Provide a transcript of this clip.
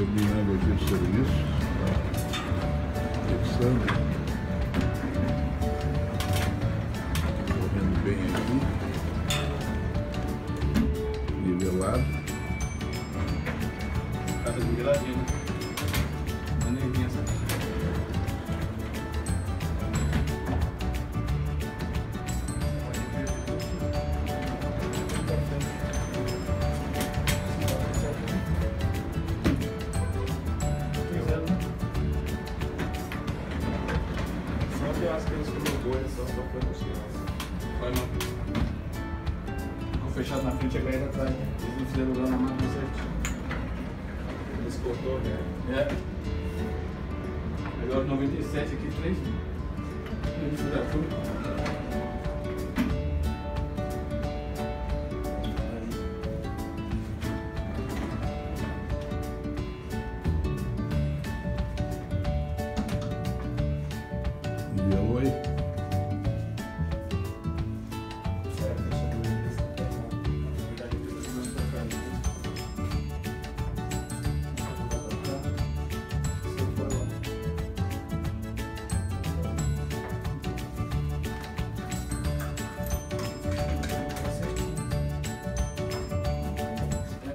terminando aqui o serviço, fixando, tá? correndo bem aqui, nivelado. cara de né? Eu acho que eles só foi. Ficou fechado na frente e a galera atrás. né? Eles não fizeram lá na máquina certinho. Eles cortou, né? É. Agora 97 aqui, 3 mil. Eles fizeram tudo.